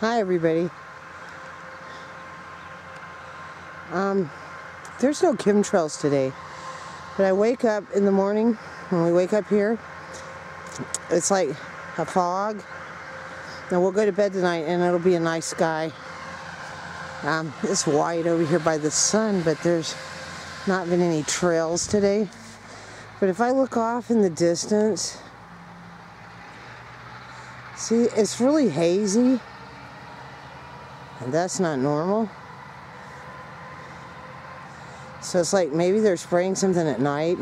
Hi, everybody. Um, there's no chemtrails today, but I wake up in the morning when we wake up here. It's like a fog. Now we'll go to bed tonight, and it'll be a nice sky. Um, it's white over here by the sun, but there's not been any trails today. But if I look off in the distance, see, it's really hazy. And that's not normal. So it's like maybe they're spraying something at night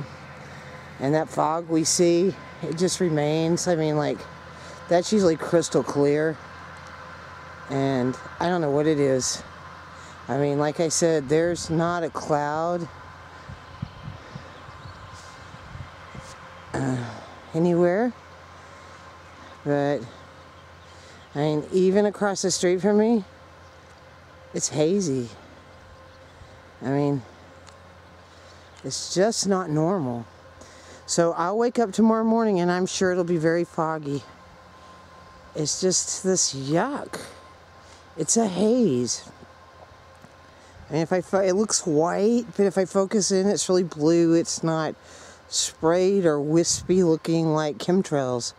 and that fog we see, it just remains. I mean, like, that's usually crystal clear. And I don't know what it is. I mean, like I said, there's not a cloud uh, anywhere. But, I mean, even across the street from me, it's hazy. I mean, it's just not normal. So I'll wake up tomorrow morning and I'm sure it'll be very foggy. It's just this yuck. It's a haze. And if I, it looks white, but if I focus in, it's really blue. It's not sprayed or wispy looking like chemtrails.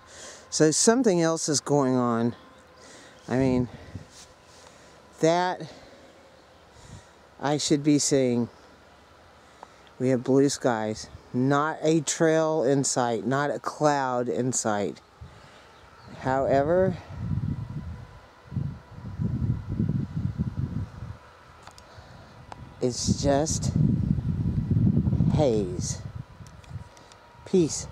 So something else is going on. I mean, that I should be saying we have blue skies, not a trail in sight, not a cloud in sight. However, it's just haze. Peace.